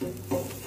Música